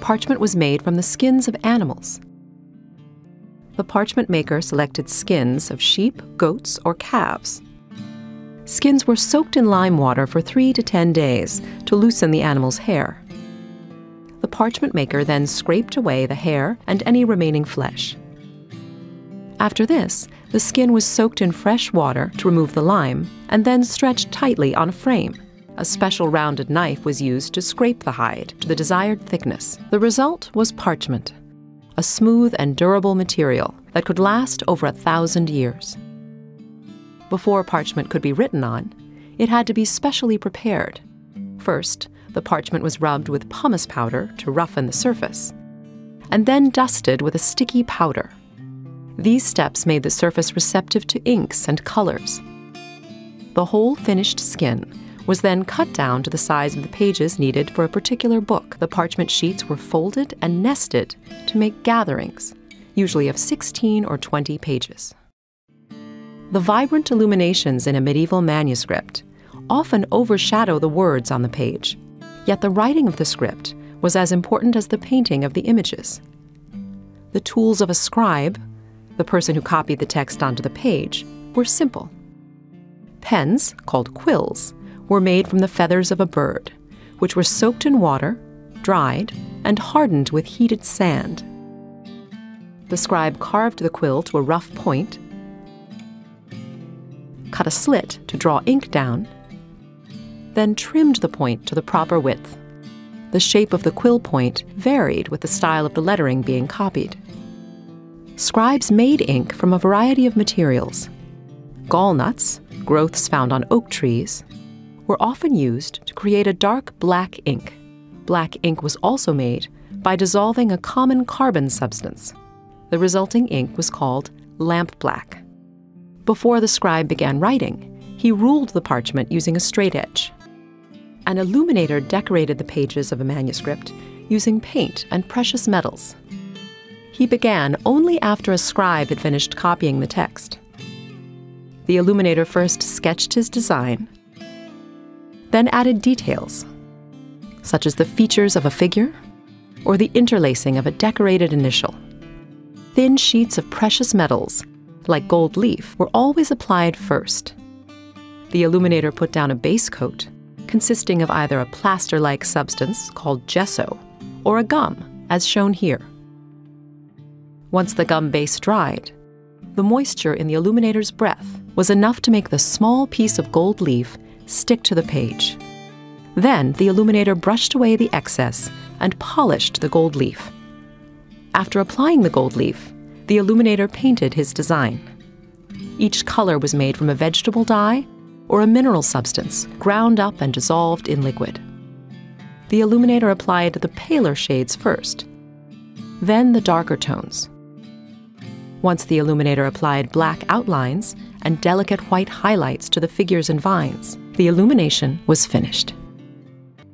parchment was made from the skins of animals. The parchment maker selected skins of sheep, goats, or calves. Skins were soaked in lime water for three to ten days to loosen the animal's hair. The parchment maker then scraped away the hair and any remaining flesh. After this, the skin was soaked in fresh water to remove the lime and then stretched tightly on a frame. A special rounded knife was used to scrape the hide to the desired thickness. The result was parchment, a smooth and durable material that could last over a thousand years. Before parchment could be written on, it had to be specially prepared. First, the parchment was rubbed with pumice powder to roughen the surface, and then dusted with a sticky powder. These steps made the surface receptive to inks and colors. The whole finished skin was then cut down to the size of the pages needed for a particular book. The parchment sheets were folded and nested to make gatherings, usually of 16 or 20 pages. The vibrant illuminations in a medieval manuscript often overshadow the words on the page, yet the writing of the script was as important as the painting of the images. The tools of a scribe the person who copied the text onto the page, were simple. Pens, called quills, were made from the feathers of a bird, which were soaked in water, dried, and hardened with heated sand. The scribe carved the quill to a rough point, cut a slit to draw ink down, then trimmed the point to the proper width. The shape of the quill point varied with the style of the lettering being copied scribes made ink from a variety of materials. Gall nuts, growths found on oak trees, were often used to create a dark black ink. Black ink was also made by dissolving a common carbon substance. The resulting ink was called lamp black. Before the scribe began writing, he ruled the parchment using a straight edge. An illuminator decorated the pages of a manuscript using paint and precious metals he began only after a scribe had finished copying the text. The illuminator first sketched his design, then added details, such as the features of a figure or the interlacing of a decorated initial. Thin sheets of precious metals, like gold leaf, were always applied first. The illuminator put down a base coat consisting of either a plaster like substance called gesso or a gum, as shown here. Once the gum base dried, the moisture in the illuminator's breath was enough to make the small piece of gold leaf stick to the page. Then the illuminator brushed away the excess and polished the gold leaf. After applying the gold leaf, the illuminator painted his design. Each color was made from a vegetable dye or a mineral substance ground up and dissolved in liquid. The illuminator applied the paler shades first, then the darker tones. Once the illuminator applied black outlines and delicate white highlights to the figures and vines, the illumination was finished.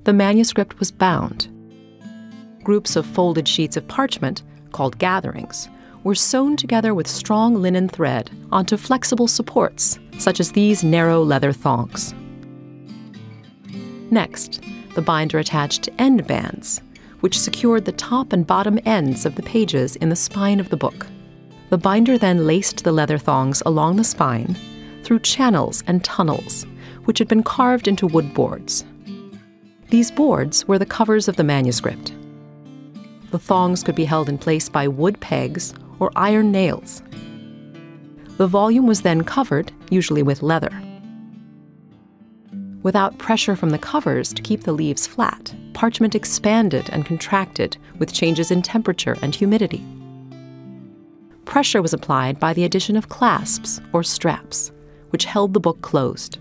The manuscript was bound. Groups of folded sheets of parchment, called gatherings, were sewn together with strong linen thread onto flexible supports, such as these narrow leather thongs. Next, the binder attached end bands, which secured the top and bottom ends of the pages in the spine of the book. The binder then laced the leather thongs along the spine through channels and tunnels, which had been carved into wood boards. These boards were the covers of the manuscript. The thongs could be held in place by wood pegs or iron nails. The volume was then covered, usually with leather. Without pressure from the covers to keep the leaves flat, parchment expanded and contracted with changes in temperature and humidity pressure was applied by the addition of clasps or straps, which held the book closed.